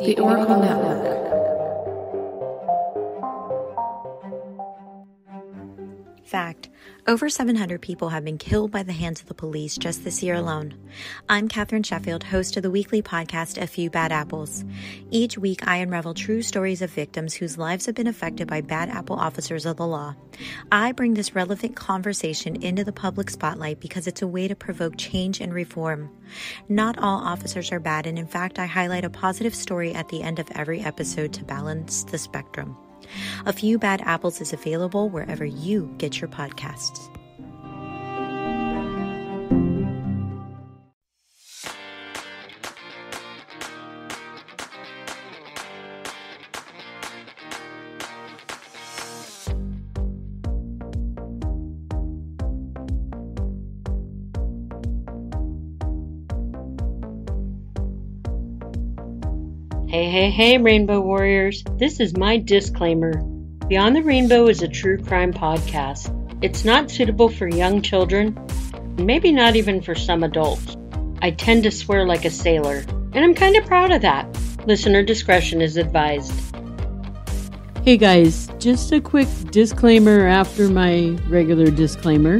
The Oracle Network. Fact Over 700 people have been killed by the hands of the police just this year alone. I'm Katherine Sheffield, host of the weekly podcast A Few Bad Apples. Each week, I unravel true stories of victims whose lives have been affected by bad apple officers of the law. I bring this relevant conversation into the public spotlight because it's a way to provoke change and reform. Not all officers are bad, and in fact, I highlight a positive story at the end of every episode to balance the spectrum. A Few Bad Apples is available wherever you get your podcasts. Hey, hey, Rainbow Warriors. This is my disclaimer. Beyond the Rainbow is a true crime podcast. It's not suitable for young children, maybe not even for some adults. I tend to swear like a sailor, and I'm kind of proud of that. Listener discretion is advised. Hey guys, just a quick disclaimer after my regular disclaimer.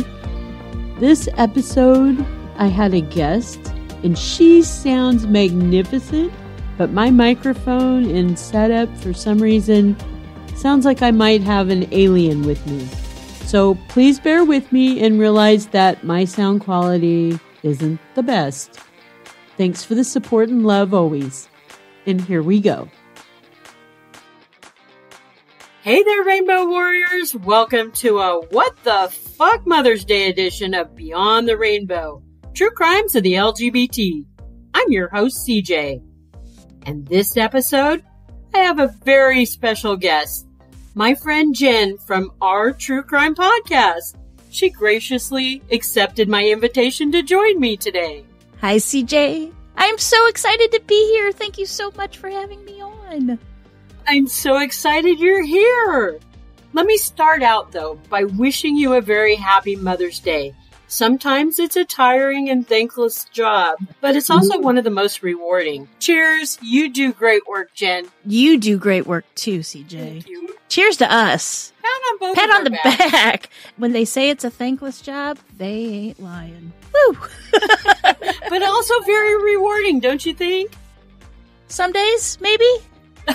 This episode, I had a guest, and she sounds magnificent but my microphone and setup for some reason sounds like I might have an alien with me. So please bear with me and realize that my sound quality isn't the best. Thanks for the support and love always. And here we go. Hey there, Rainbow Warriors! Welcome to a What the Fuck Mother's Day edition of Beyond the Rainbow True Crimes of the LGBT. I'm your host, CJ. And this episode, I have a very special guest, my friend Jen from our True Crime Podcast. She graciously accepted my invitation to join me today. Hi, CJ. I'm so excited to be here. Thank you so much for having me on. I'm so excited you're here. Let me start out though by wishing you a very happy Mother's Day. Sometimes it's a tiring and thankless job, but it's also one of the most rewarding. Cheers. You do great work, Jen. You do great work too, CJ. Cheers to us. Pat on both Pat on the backs. back. When they say it's a thankless job, they ain't lying. Woo! But also very rewarding, don't you think? Some days, maybe.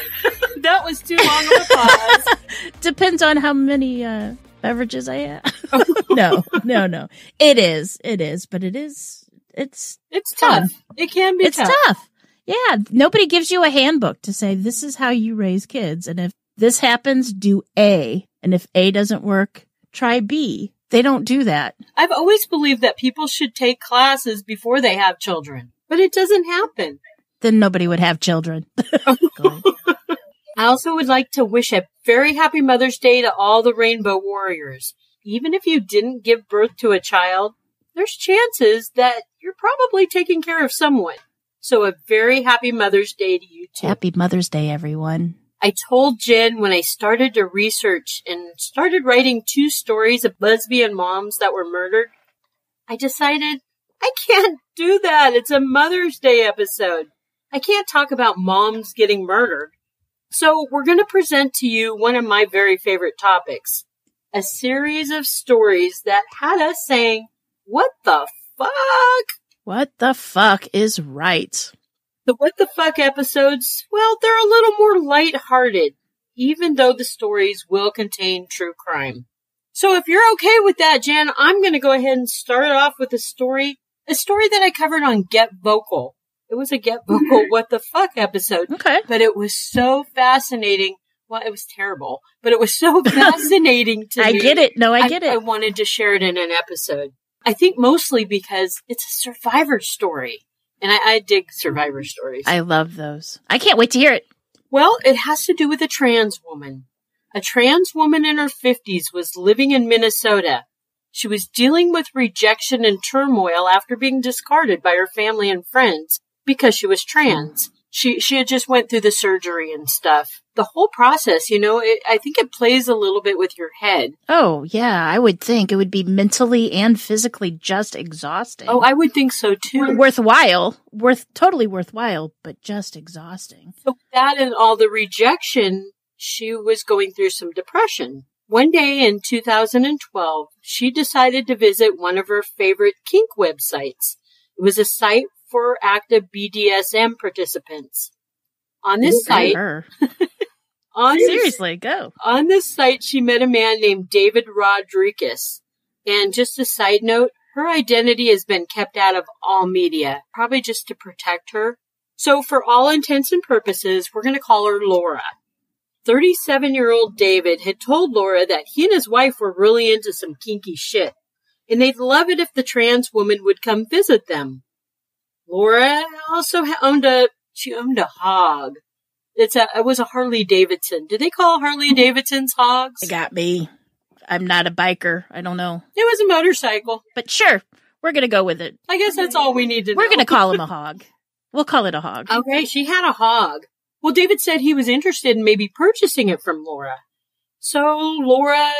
That was too long of a pause. Depends on how many uh, beverages I have. Oh. no, no, no. It is. It is. But it is. It's It's tough. It can be it's tough. Yeah. Nobody gives you a handbook to say this is how you raise kids. And if this happens, do A. And if A doesn't work, try B. They don't do that. I've always believed that people should take classes before they have children, but it doesn't happen. Then nobody would have children. I also would like to wish a very happy Mother's Day to all the Rainbow Warriors. Even if you didn't give birth to a child, there's chances that you're probably taking care of someone. So a very happy Mother's Day to you too. Happy Mother's Day, everyone. I told Jen when I started to research and started writing two stories of lesbian moms that were murdered, I decided I can't do that. It's a Mother's Day episode. I can't talk about moms getting murdered. So we're going to present to you one of my very favorite topics. A series of stories that had us saying, what the fuck? What the fuck is right? The What the Fuck episodes, well, they're a little more lighthearted, even though the stories will contain true crime. So if you're okay with that, Jen, I'm going to go ahead and start off with a story, a story that I covered on Get Vocal. It was a Get Vocal What the Fuck episode, Okay. but it was so fascinating. Well, it was terrible, but it was so fascinating to I me. get it. No, I get it. I wanted to share it in an episode. I think mostly because it's a survivor story. And I, I dig survivor stories. I love those. I can't wait to hear it. Well, it has to do with a trans woman. A trans woman in her 50s was living in Minnesota. She was dealing with rejection and turmoil after being discarded by her family and friends because she was hmm. trans. She she had just went through the surgery and stuff. The whole process, you know, it, I think it plays a little bit with your head. Oh, yeah, I would think it would be mentally and physically just exhausting. Oh, I would think so too. worthwhile, worth totally worthwhile, but just exhausting. So that and all the rejection, she was going through some depression. One day in 2012, she decided to visit one of her favorite kink websites. It was a site for active BDSM participants. On this site, on this, seriously, go. on this site, she met a man named David Rodriguez. And just a side note, her identity has been kept out of all media, probably just to protect her. So for all intents and purposes, we're going to call her Laura. 37 year old David had told Laura that he and his wife were really into some kinky shit, and they'd love it if the trans woman would come visit them. Laura also owned a, she owned a hog. It's a, it was a Harley Davidson. Do they call Harley Davidsons hogs? It got me. I'm not a biker. I don't know. It was a motorcycle. But sure, we're going to go with it. I guess that's all we need to We're know. going to call him a hog. We'll call it a hog. Okay, she had a hog. Well, David said he was interested in maybe purchasing it from Laura. So Laura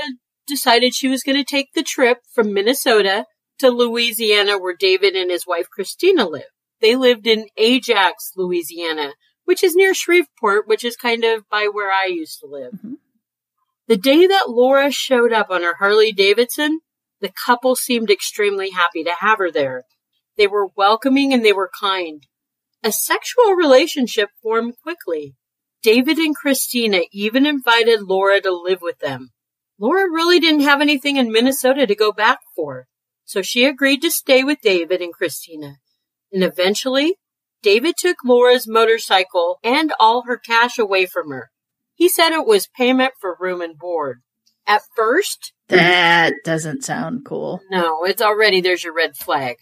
decided she was going to take the trip from Minnesota to Louisiana where David and his wife Christina live. They lived in Ajax, Louisiana, which is near Shreveport, which is kind of by where I used to live. Mhm. The day that Laura showed up on her Harley Davidson, the couple seemed extremely happy to have her there. They were welcoming and they were kind. A sexual relationship formed quickly. David and Christina even invited Laura to live with them. Laura really didn't have anything in Minnesota to go back for, so she agreed to stay with David and Christina. And eventually, David took Laura's motorcycle and all her cash away from her. He said it was payment for room and board. At first, That doesn't sound cool. no, it's already there's your red flag.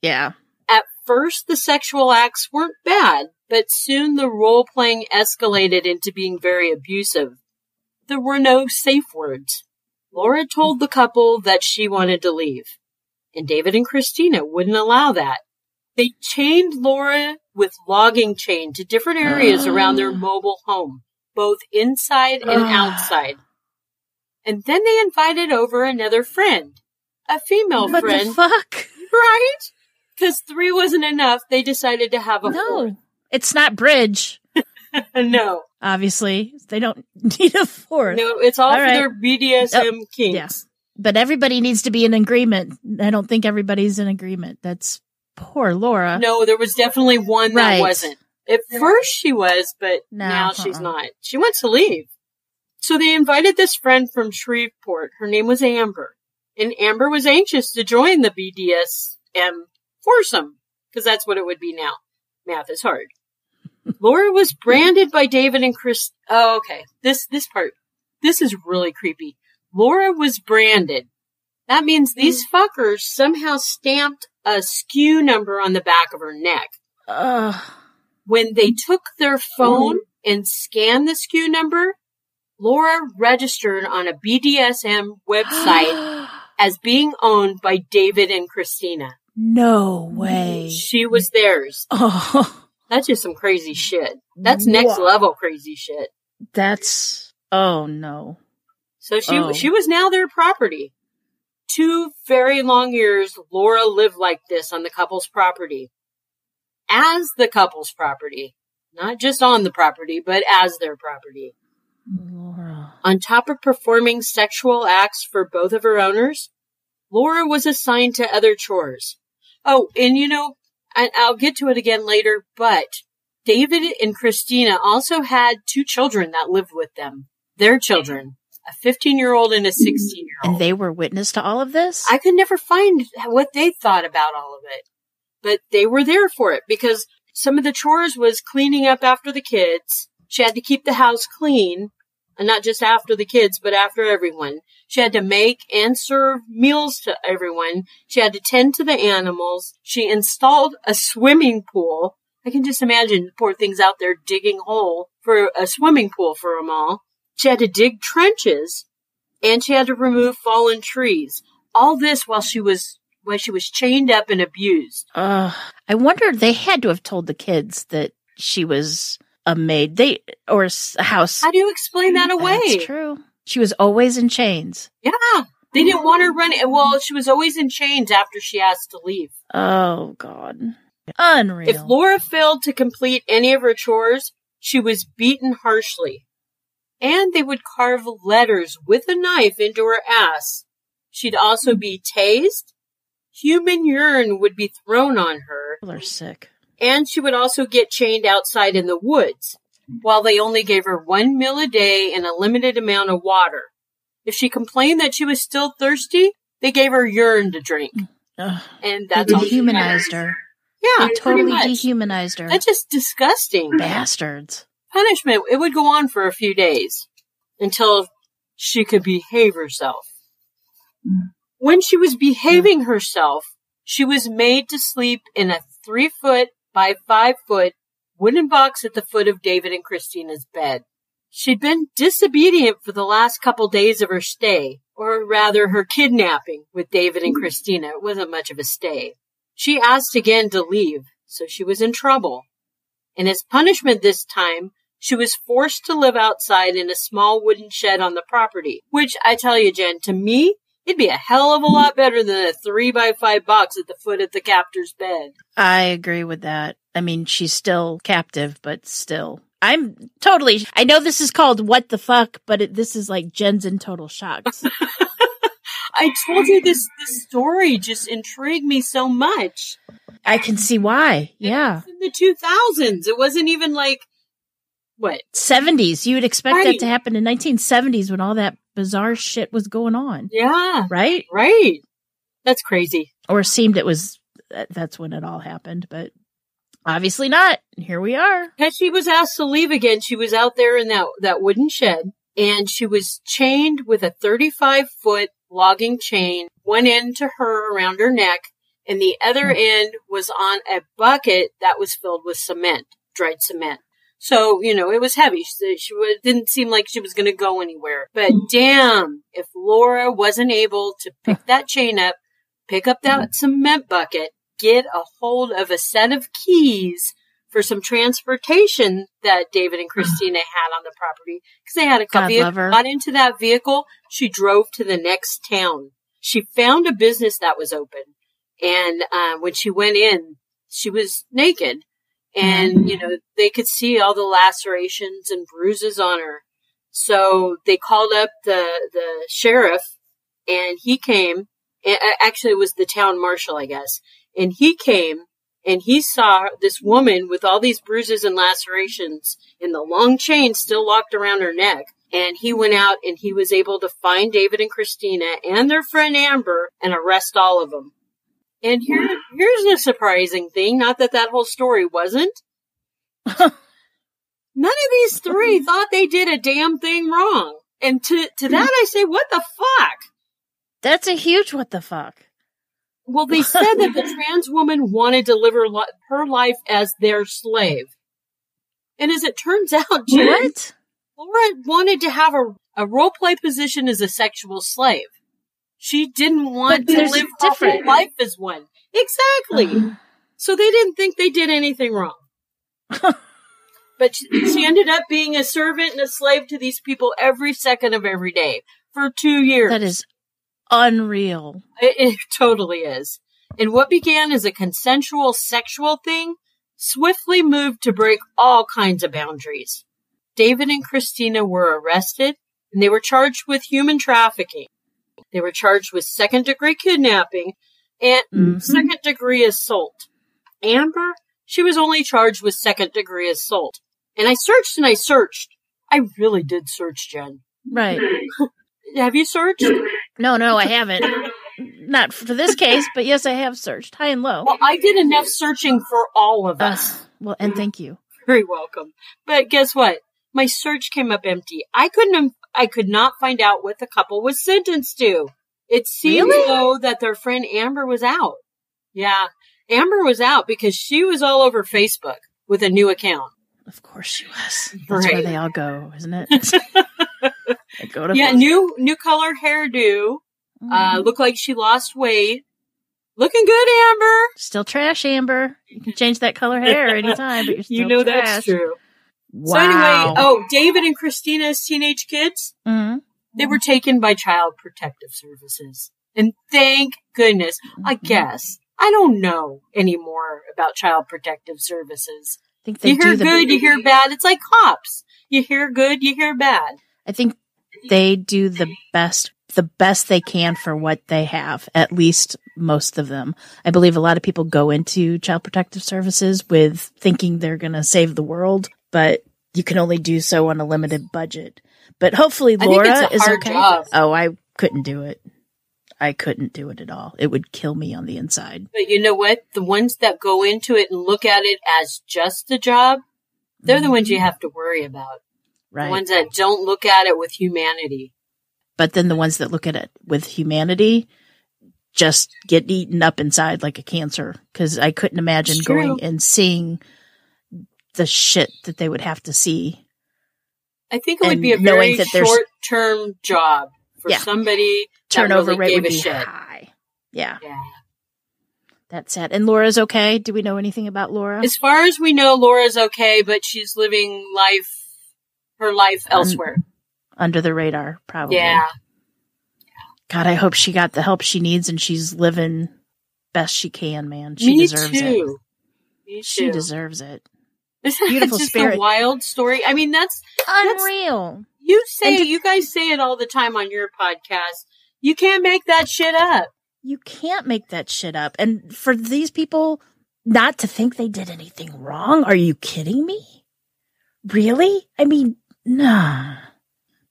Yeah. At first, the sexual acts weren't bad, but soon the role playing escalated into being very abusive. There were no safe words. Laura told the couple that she wanted to leave, and David and Christina wouldn't allow that. They chained Laura with logging chain to different areas around their ah. mobile home, both inside and ah. outside. And then they invited over another friend, a female friend. what friend. the fuck? Right? Because three wasn't enough. They decided to have a No. It's not bridge, no, obviously. They don't need a fourth. no, it's all, All for right. their BDSM kinks. Yes. But everybody needs to be in agreement. I don't think everybody's in agreement. That's poor Laura. No, there was definitely one that Right. wasn't. At first she was, but No, now she's uh-uh. not. She wants to leave. So they invited this friend from Shreveport. Her name was Amber. And Amber was anxious to join the BDSM foursome, because that's what it would be now. Math is hard. Laura was branded by David and Chris. Oh, okay. This, this part, this is really creepy. Laura was branded. That means these mm. fuckers somehow stamped a SKU number on the back of her neck. Ugh. When they took their phone mm-hmm. and scanned the SKU number, Laura registered on a BDSM website as being owned by David and Christina. no mm-hmm. way. She was theirs. Oh, That's just some crazy shit. That's next Wow. level crazy shit. that's, oh no. So she Oh. she was now their property. Two very long years, Laura lived like this on the couple's property. As the couple's property. Not just on the property, but as their property. Laura. On top of performing sexual acts for both of her owners, Laura was assigned to other chores. Oh, and you know, I, I'll get to it again later, but David and Christina also had two children that lived with them. Their children, a 15 year old and a mm. 16 year old. And they were witness to all of this? I could never find what they thought about all of it, but they were there for it because some of the chores was cleaning up after the kids. She had to keep the house clean, and not just after the kids, but after everyone. She had to make and serve meals to everyone. She had to tend to the animals. She installed a swimming pool. I can just imagine poor things out there digging hole for a swimming pool for them all. She had to dig trenches and she had to remove fallen trees. All this while she was while she was chained up and abused. Ugh. I wonder they had to have told the kids that she was a maid. They or a house. How do you explain that away? That's true. She was always in chains. Yeah. They didn't want her running. Well, she was always in chains after she asked to leave. Oh God, unreal. If Laura failed to complete any of her chores, she was beaten harshly. And they would carve letters with a knife into her ass. She'd also be tased. Human urine would be thrown on her. People are sick. And she would also get chained outside in the woods, while they only gave her one meal a day and a limited amount of water. If she complained that she was still thirsty, they gave her urine to drink. Ugh. And They that's all she dehumanized her. Yeah, They totally dehumanized her. That's just disgusting. Bastards. Punishment, it would go on for a few days until she could behave herself. Mm. When she was behaving mm. herself, she was made to sleep in a three foot by five foot wooden box at the foot of David and Christina's bed. She'd been disobedient for the last couple days of her stay, or rather her kidnapping with David and mm. Christina. It wasn't much of a stay. She asked again to leave, so she was in trouble. And as punishment this time, she was forced to live outside in a small wooden shed on the property. Which I tell you, Jen, to me, it'd be a hell of a lot better than a three by five box at the foot of the captor's bed. I agree with that. I mean, she's still captive, but still. I'm totally. I know this is called what the fuck, but it, this is like Jen's in total shock. I told you this, this story just intrigued me so much. I can see why. Yeah. In the 2000s, it wasn't even like, what? 70s. You would expect Right. that to happen in 1970s when all that bizarre shit was going on, Yeah, right? right. That's crazy. Or seemed it was that, that's when it all happened, but obviously not. And here we are. She was asked to leave again, she was out there in that, that wooden shed and she was chained with a 35 foot logging chain, one end to her around her neck and the other hmm. end was on a bucket that was filled with cement, dried cement. So, you know, it was heavy. She, she didn't seem like she was going to go anywhere. But damn, if Laura wasn't able to pick that chain up, pick up that cement bucket, get a hold of a set of keys for some transportation that David and Christina had on the property because they had a couple her. got into that vehicle. She drove to the next town. She found a business that was open. And uh, when she went in, she was naked. And, mm-hmm. you know, they could see all the lacerations and bruises on her. So they called up the, the sheriff and he came. And actually, it was the town marshal, I guess. And he came and he saw this woman with all these bruises and lacerations and the long chain still locked around her neck. And he went out and he was able to find David and Christina and their friend Amber and arrest all of them. And here, here's the surprising thing. Not that that whole story wasn't. None of these three thought they did a damn thing wrong. And to, to that I say, what the fuck? That's a huge what the fuck. Well, they said that the trans woman wanted to live her, li- her life as their slave. And as it turns out, Jen, What? Laura wanted to have a, a role play position as a sexual slave. She didn't want to live different- life as one. Exactly. So they didn't think they did anything wrong. but she, she ended up being a servant and a slave to these people every second of every day for two years. That is unreal. It, it totally is. And what began as a consensual sexual thing swiftly moved to break all kinds of boundaries. David and Christina were arrested and they were charged with human trafficking. They were charged with second degree kidnapping and Mhm. second degree assault. Amber, she was only charged with second degree assault. And I searched and I searched. I really did search, Jen. Right. Have you searched? No, no, I haven't. Not for this case, but yes, I have searched high and low. Well, I did enough searching for all of us. Ugh. well, and thank you. Very welcome. But guess what? My search came up empty. I couldn't, I could not find out what the couple was sentenced to. It seemed Really? though that their friend Amber was out. Yeah. Amber was out because she was all over Facebook with a new account. Of course she was. That's where they all go, isn't it? Go to Yeah, Facebook. new, new color hairdo. Uh, Mhm. looked like she lost weight. Looking good, Amber. Still trash, Amber. You can change that color hair anytime, but you're still you know trash. that's true. Wow. So anyway, oh, David and Christina's teenage kids, Mhm. they were taken by Child Protective Services. And thank goodness. I Mhm. guess. I don't know anymore about Child Protective Services. I think they You hear do the good, you hear bad. It's like cops. You hear good, you hear bad. I think they do the best the best they can for what they have, at least most of them. I believe a lot of people go into child protective services with thinking they're going to save the world, but you can only do so on a limited budget. But hopefully I think Laura is hard okay. job. Oh, I couldn't do it. I couldn't do it at all. It would kill me on the inside. But you know what? The ones that go into it and look at it as just a job, they're the ones you have to worry about. Mm-hmm. right. The ones that don't look at it with humanity. but then the ones that look at it with humanity just get eaten up inside like a cancer because I couldn't imagine going and seeing the shit that they would have to see. I think it would be a very short term job for Yeah. somebody Turnover really rate would be shit. high. Yeah, Yeah. that's sad. And Laura's okay. Do we know anything about Laura? As far as we know, Laura's okay, but she's living life, her life Um, elsewhere. Under the radar, probably. yeah. God, I hope she got the help she needs and she's living best she can. Man, she Me deserves it. too. Me She too. deserves it. Isn't beautiful just spirit. a wild story? I mean, that's That's- Unreal. you say to- you guys say it all the time on your podcast. You can't make that shit up. You can't make that shit up. And for these people not to think they did anything wrong, are you kidding me? Really? I mean, nah.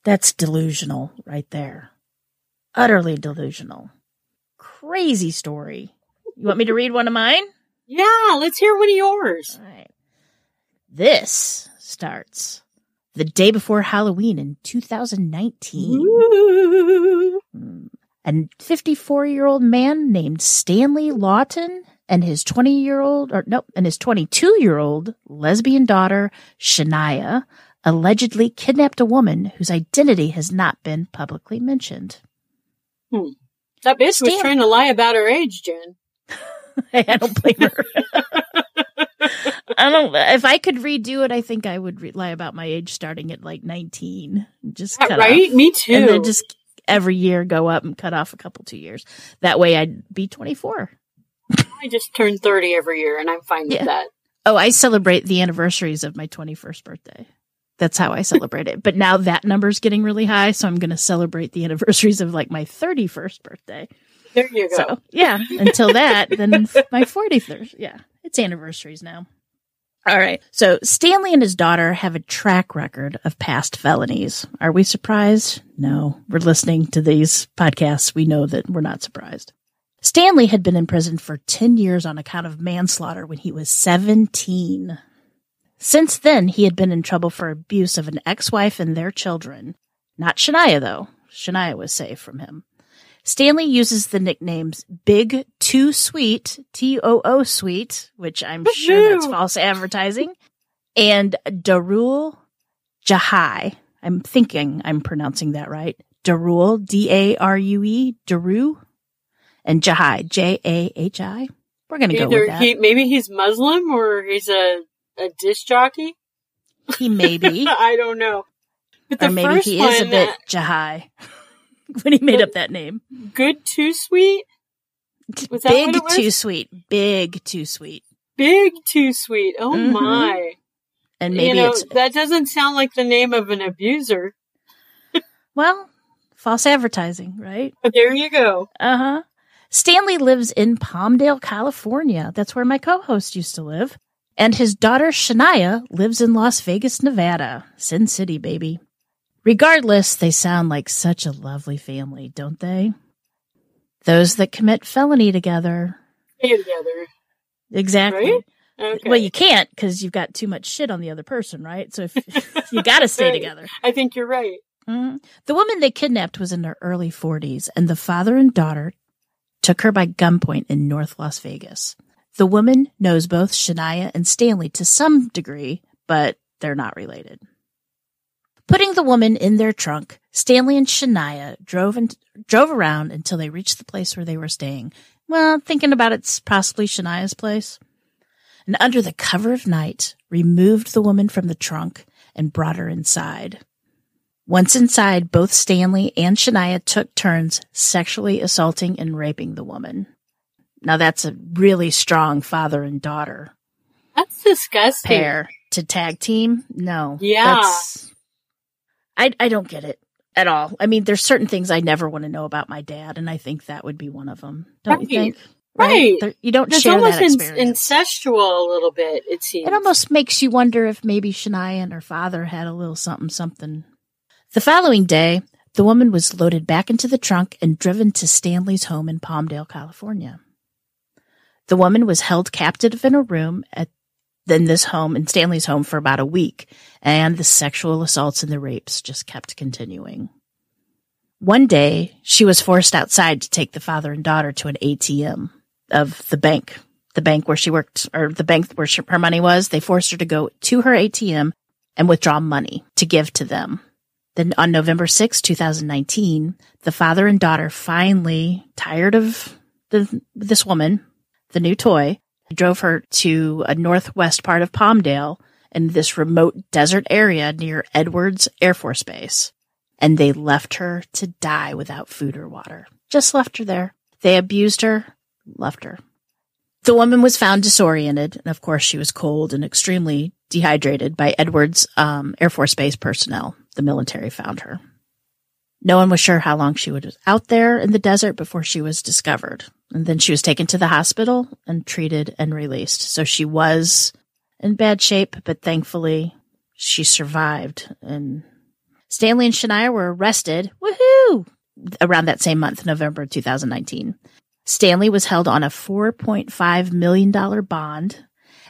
That's delusional right there. Utterly delusional. Crazy story. You want me to read one of mine? Yeah, let's hear one of yours. This starts the day before Halloween in 2019. Ooh. Mm. A 54 year old man named Stanley Lawton and his 20 year old, or no, and his 22 year old lesbian daughter, Shania, allegedly kidnapped a woman whose identity has not been publicly mentioned. That bitch was trying to lie about her age, Jen. I don't blame her. I don't, if I could redo it, I think I would re- lie about my age starting at like 19. Just cut right? off. Me too. And then just every year go up and cut off a couple, two years. That way I'd be 24. I just turn 30 every year and I'm fine Yeah. with that. Oh, I celebrate the anniversaries of my 21st birthday. That's how I celebrate it. But now that number's getting really high, so I'm going to celebrate the anniversaries of like my 31st birthday. There you go. So, yeah, until that, then my 43rd. Yeah, it's anniversaries now. All right. So, Stanley and his daughter have a track record of past felonies. Are we surprised? No. We're listening to these podcasts. We know that we're not surprised. Stanley had been in prison for 10 years on account of manslaughter when he was 17. Since then, he had been in trouble for abuse of an ex-wife and their children. Not Shania, though. Shania was safe from him. Stanley uses the nicknames Big Too Sweet, T O O Sweet, which I'm sure that's false advertising, and Darul Jahai. I'm thinking I'm pronouncing that right. Darul, D A R U E, Daru, and Jahai, J A H I. We're going to go with that. he, maybe he's Muslim or he's a, a disc jockey. He may be, I don't know. But the or maybe he is a bit uh, Jahai when he made up that name. good too sweet, Was that Big what it was? Too Sweet, Big Too Sweet. big too sweet. Oh Mhm. my! And maybe you know it's that doesn't sound like the name of an abuser. Well, false advertising, right? But there you go. Uh huh. Stanley lives in Palmdale, California. That's where my co host used to live. And his daughter Shania lives in Las Vegas, Nevada. Sin City, baby. Regardless, they sound like such a lovely family, don't they? Those that commit felony together. Stay together. Exactly. Right? Okay. Well, you can't because you've got too much shit on the other person, right? So if you got to stay Right. together. I think you're right. Mhm. The woman they kidnapped was in her early 40s, and the father and daughter took her by gunpoint in North Las Vegas. The woman knows both Shania and Stanley to some degree, but they're not related. Putting the woman in their trunk, Stanley and Shania drove and drove around until they reached the place where they were staying, Well, thinking about it's possibly Shania's place. And under the cover of night, removed the woman from the trunk and brought her inside. Once inside, both Stanley and Shania took turns sexually assaulting and raping the woman. Now that's a really strong father and daughter That's disgusting. pair to tag team. No. Yeah. that's- I I don't get it at all. I mean, there's certain things I never want to know about my dad, and I think that would be one of them. Don't you think? Right. There- you don't It's share almost that experience. incestual a little bit, it seems. It almost makes you wonder if maybe Shania and her father had a little something something. The following day, the woman was loaded back into the trunk and driven to Stanley's home in Palmdale, California. The woman was held captive in a room at in this home in Stanley's home for about a week, and the sexual assaults and the rapes just kept continuing. One day, she was forced outside to take the father and daughter to an ATM of the bank, the bank where she worked, or the bank where she, her money was. They forced her to go to her ATM and withdraw money to give to them. Then on November 6, 2019, the father and daughter finally, tired of the, this woman, the new toy, drove her to a northwest part of Palmdale in this remote desert area near Edwards Air Force Base. And they left her to die without food or water. Just left her there. They abused her, left her. The woman was found disoriented, and of course, she was cold and extremely dehydrated by Edwards um, Air Force Base personnel. The military found her. No one was sure how long she was out there in the desert before she was discovered. And then she was taken to the hospital and treated and released. So she was in bad shape, but thankfully she survived. And Stanley and Shania were arrested. Woohoo! Around that same month, November 2019. Stanley was held on a $4.5 million bond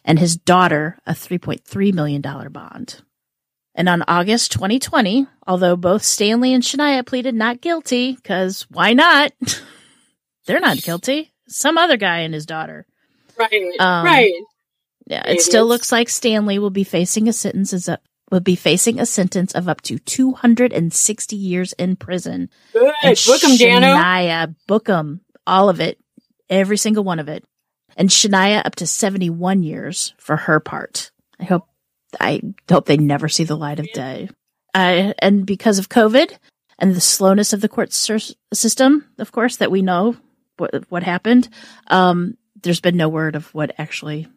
and his daughter a $3.3 million bond. And on August 2020, although both Stanley and Shania pleaded not guilty, because why not? They're not guilty. Some other guy and his daughter. Right. Um, right. Yeah, It it still looks like Stanley will be facing a sentence as up will be facing a sentence of up to 260 years in prison. Good. And Book 'em, Dano. Shania, book 'em, all of it, every single one of it. And Shania up to 71 years for her part. I hope, I hope they never see the light of day. Uh, and because of COVID and the slowness of the court ser- system, of course, that we know what, what happened, um, there's been no word of what actually,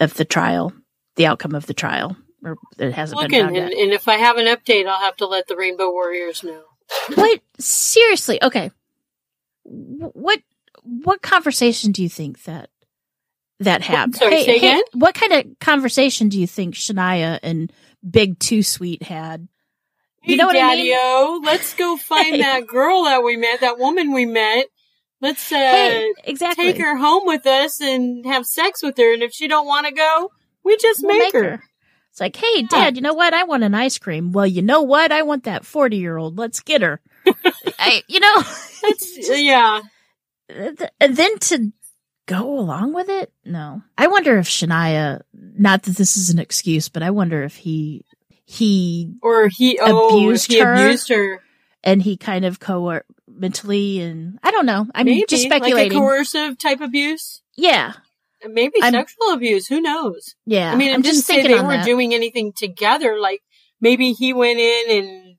of the trial, the outcome of the trial, or it hasn't been Looking, found and, yet. and if I have an update, I'll have to let the Rainbow Warriors know. What seriously? Okay. What what conversation do you think that that happened? sorry, say again? what kind of conversation do you think Shania and Big Too Sweet had? You know what I mean? Let's go find Hey. that girl that we met, that woman we met. Let's uh, hey, exactly. take her home with us and have sex with her. And if she don't want to go, we just We'll make, her. It's like, hey, Dad, you know what? I want an ice cream. Well, you know what? I want that forty-year-old. Let's get her. I, you know, That's yeah. and then to go along with it no i wonder if shania not that this is an excuse but i wonder if he he Or he oh, Abused he her? abused her. and he kind of co mentally and i don't know i'm Maybe just like a speculating coercive type abuse. yeah Maybe I'm- sexual abuse. Who knows? yeah I mean, i'm just say thinking they were that. doing anything together. Like maybe he went in and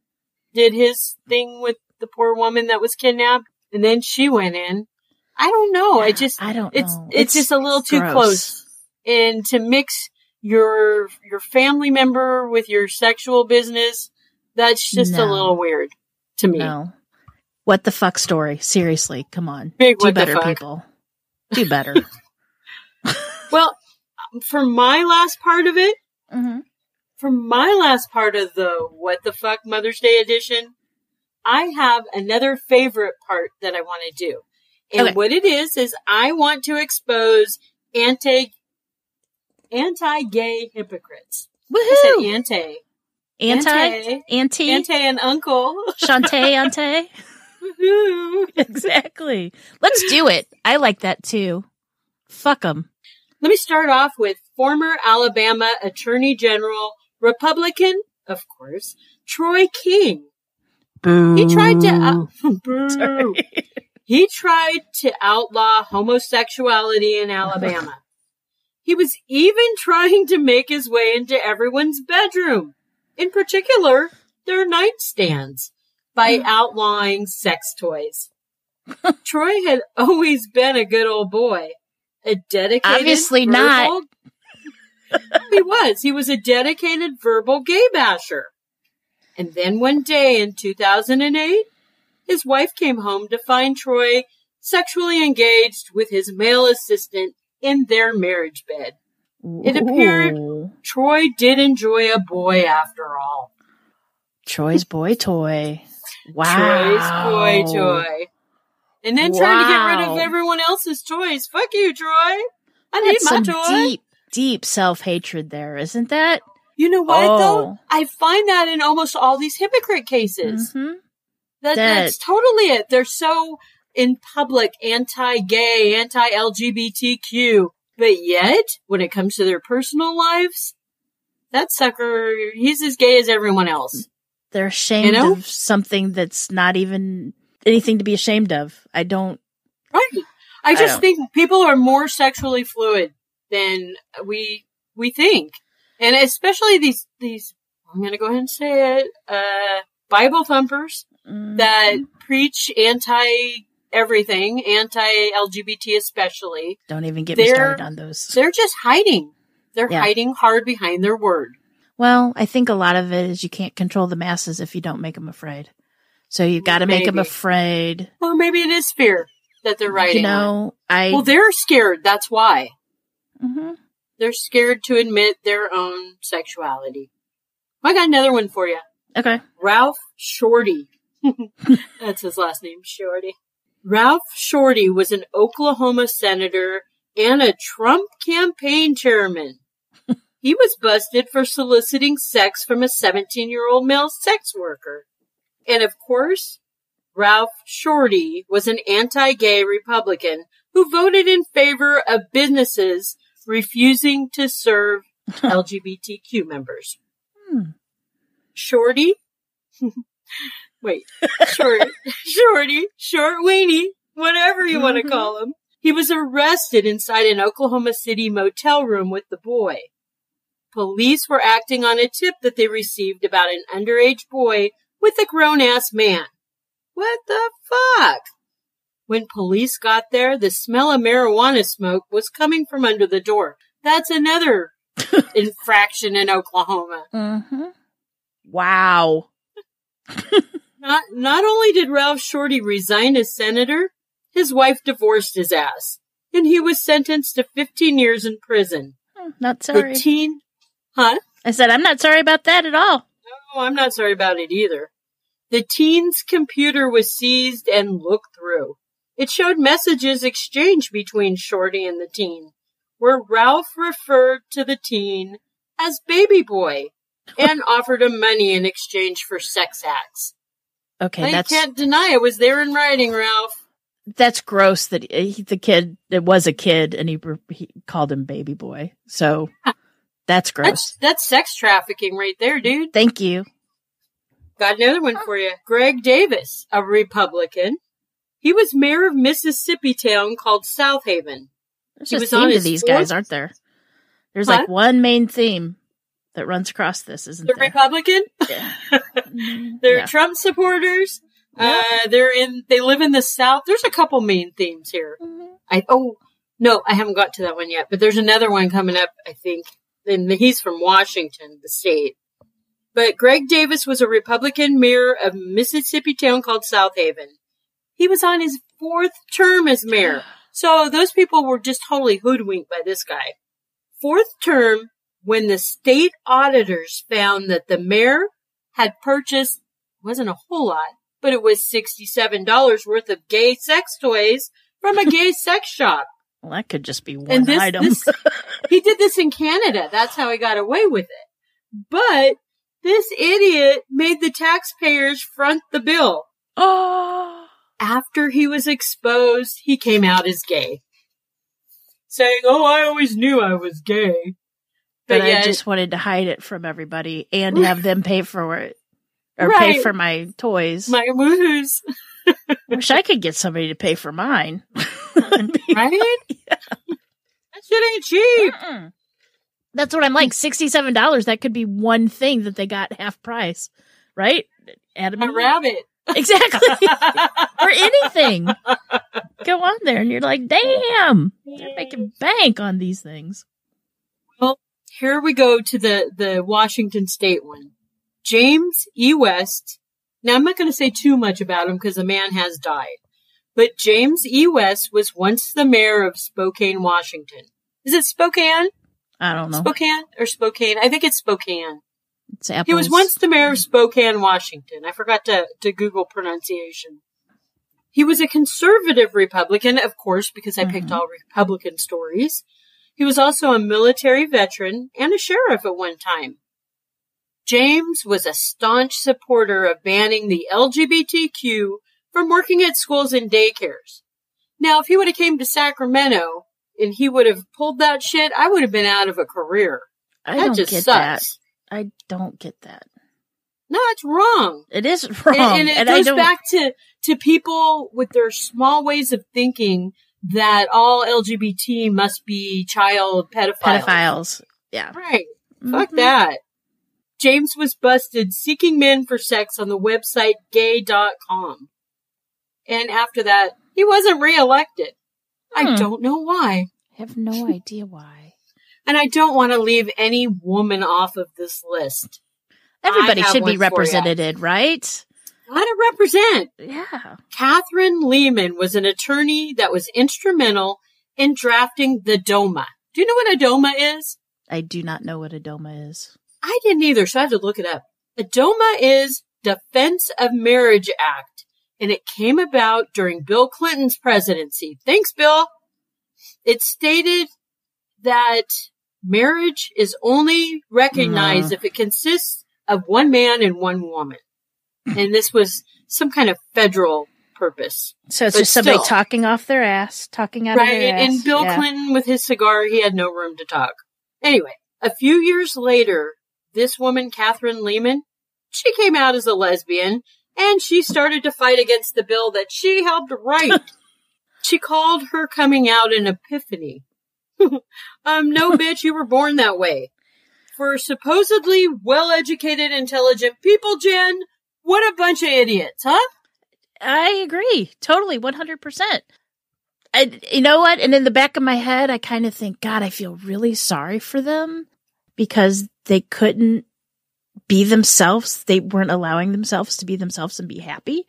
did his thing with the poor woman that was kidnapped, and then she went in. I don't know. I just i don't it's know it's, just a little too gross. close, and to mix your your family member with your sexual business, that's just a little weird to me. no what the fuck story seriously come on Big do better people do better Well, for my last part of it, mm-hmm. for my last part of the What the Fuck Mother's Day edition, I have another favorite part that I want to do. And Okay. what it is, is I want to expose anti, anti-gay hypocrites. I woohoo said anti. anti Ante. auntie Anti and uncle. Shantae auntie Woohoo. exactly. Let's do it. I like that too. Fuck them. Let me start off with former Alabama Attorney General, Republican, of course, Troy King. Boo. He tried to, uh, boo. He tried to outlaw homosexuality in Alabama. he was even trying to make his way into everyone's bedroom, in particular, their nightstands, by outlawing sex toys. Troy had always been a good old boy, a dedicated. Obviously verbal- not. he was. He was a dedicated verbal gay basher. And then one day in 2008, his wife came home to find Troy sexually engaged with his male assistant in their marriage bed. It appeared- Ooh. Troy did enjoy a boy after all. Troy's boy toy. Wow. Troy's boy toy. And then trying to get rid of everyone else's toys. Fuck you, Troy. I need my some toy. deep, deep self hatred there, isn't that? You know what though? Oh. I find that in almost all these hypocrite cases. Mhm. That, That- that's totally it. They're so in public anti-gay, anti-LGBTQ, but yet when it comes to their personal lives, that sucker, he's as gay as everyone else. They're ashamed know? of something that's not even anything to be ashamed of. I don't. Right. I just don't- think people are more sexually fluid than we we think, and especially these these. I'm going to go ahead and say it. Uh, Bible thumpers mm, that preach anti everything, anti LGBT especially. don't even get me started on those. They're just hiding. They're Yeah. hiding hard behind their word. Well, I think a lot of it is you can't control the masses if you don't make them afraid. So you've got to make them afraid. Well, maybe it is fear that they're writing. You on. know, I. well, they're scared. That's why Mhm. they're scared to admit their own sexuality. I got another one for you. Okay. Ralph Shortey. That's his last name, Shortey. Ralph Shortey was an Oklahoma senator and a Trump campaign chairman. he was busted for soliciting sex from a 17 year old male sex worker. And of course, Ralph Shortey was an anti-gay Republican who voted in favor of businesses refusing to serve LGBTQ members. Hmm. Shorty. Wait, short, shorty, short weenie, whatever you want to call him. He was arrested inside an Oklahoma City motel room with the boy. Police were acting on a tip that they received about an underage boy with a grown ass man. What the fuck? When police got there, the smell of marijuana smoke was coming from under the door. That's another infraction in Oklahoma. hmm Wow. Not not only did Ralph Shortey resign as senator, his wife divorced his ass, and he was sentenced to 15 years in prison. Hmm, Not sorry. The teen, huh? I said, I'm not sorry about that at all. Oh, I'm not sorry about it either. The teen's computer was seized and looked through. It showed messages exchanged between Shortey and the teen, where Ralph referred to the teen as baby boy and offered him money in exchange for sex acts. Okay, I that's can't deny it was there in writing, Ralph. that's gross that he, the kid it was a kid and he, he called him baby boy. So that's gross. That's that's sex trafficking right there, dude. Thank you. Got another one for you. Greg Davis, a Republican. He was mayor of Mississippi town called Southaven. There's He a theme to these guys, aren't there? There's Huh? like one main theme that runs across this, isn't The there? Republican. Yeah. They're Yeah. Trump supporters. Yeah. Uh, they're in. They live in the South. There's a couple main themes here. Mhm. I oh no, I haven't got to that one yet. But there's another one coming up. I think. And he's from Washington, the state. But Greg Davis was a Republican mayor of Mississippi town called Southaven. He was on his fourth term as mayor. So those people were just totally hoodwinked by this guy. Fourth term, when the state auditors found that the mayor had purchased, wasn't a whole lot, but it was $67 worth of gay sex toys from a gay sex shop. Well, that could just be one And this, item. this, he did this in Canada. That's how he got away with it. But this idiot made the taxpayers front the bill. oh, After he was exposed, he came out as gay. Saying, oh, I always knew I was gay. But But I just wanted to hide it from everybody and have them pay for it or pay for my toys. my woohoos. Wish I could get somebody to pay for mine. right? That shit ain't cheap. That's what I'm like. Sixty-seven dollars. That could be one thing that they got half price, right? Adam A and rabbit. exactly, or anything. Go on there, and you're like, damn, they're making bank on these things. Here we go to the, the Washington State one. James E. West. Now I'm not going to say too much about him because the man has died. But James E. West was once the mayor of Spokane, Washington. Is it Spokane? I don't know. Spokane or Spokane? I think it's Spokane. It's apples. He was once the mayor of Spokane, Washington. I forgot to, to Google pronunciation. He was a conservative Republican, of course, because I picked Mhm. all Republican stories. He was also a military veteran and a sheriff at one time. James was a staunch supporter of banning the LGBTQ from working at schools and daycares. Now, if he would have came to Sacramento and he would have pulled that shit, I would have been out of a career. I that don't just get that. I don't get that. No, it's wrong. It is wrong, And, and it I goes back to, to people with their small ways of thinking that all LGBT must be child pedophiles. pedophiles. Yeah. Right. Fuck Mhm. that. James was busted seeking men for sex on the website gay.com. And after that, he wasn't reelected. I Hmm. don't know why. I have no idea why. And I don't want to leave any woman off of this list. Everybody should be one for ya. represented, right? Gotta represent. Yeah. Catherine Lehman was an attorney that was instrumental in drafting the DOMA. Do you know what a DOMA is? I do not know what a DOMA is. I didn't either, so I had to look it up. A DOMA is Defense of Marriage Act, and it came about during Bill Clinton's presidency. Thanks, Bill. It stated that marriage is only recognized Mm. if it consists of one man and one woman. And this was some kind of federal purpose. So it's But just somebody still. talking off their ass, talking out of Right. their ass. And Bill Yeah. Clinton with his cigar, he had no room to talk. Anyway, a few years later, this woman, Catherine Lehman, she came out as a lesbian and she started to fight against the bill that she helped write. she called her coming out an epiphany. um, no bitch, you were born that way. For supposedly well-educated, intelligent people, Jen, what a bunch of idiots, huh? I agree. Totally. 100%. I, you know what? And in the back of my head, I kind of think, God, I feel really sorry for them because they couldn't be themselves. They weren't allowing themselves to be themselves and be happy.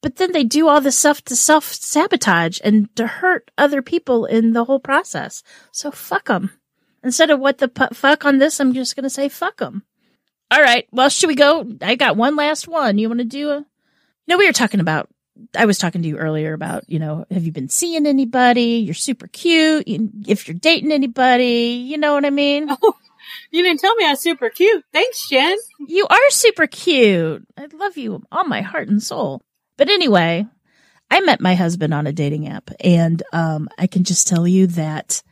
But then they do all this stuff to self sabotage and to hurt other people in the whole process. So fuck them. Instead of what the fuck on this, I'm just going to say fuck them. All right. Well, should we go? I got one last one. You want to do a, you know, we were talking about, I was talking to you earlier about, you know, have you been seeing anybody? You're super cute. If you're dating anybody, you know what I mean? You didn't tell me I was super cute. Thanks, Jen. You are super cute. I love you all my heart and soul. But anyway, I met my husband on a dating app and um I can just tell you that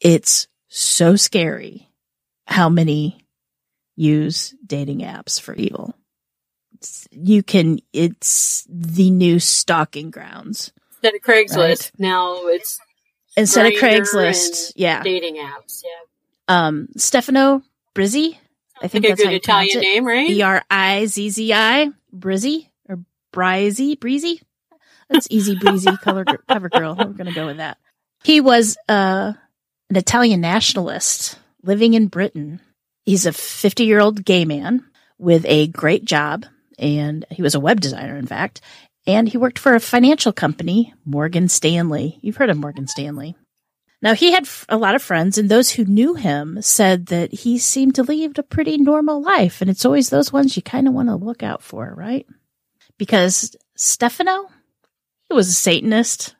it's so scary how many use dating apps for evil. It's, you can it's the new stalking grounds Instead of Craigslist, Right. now it's instead of Craigslist. Yeah. dating apps. Yeah. Um Stefano Brizzi. I think like a that's how good Italian it. name, right? B R I Z Z I Brizzy or Brizzy Breezy. That's easy breezy color cover girl. We're gonna go with that. He was uh, an Italian nationalist living in Britain. He's a 50 year old gay man with a great job, and he was a web designer, in fact. And he worked for a financial company, Morgan Stanley. You've heard of Morgan Stanley. Now, he had a lot of friends, and those who knew him said that he seemed to lead a pretty normal life. And it's always those ones you kind of want to look out for, right? Because Stefano, he was a Satanist.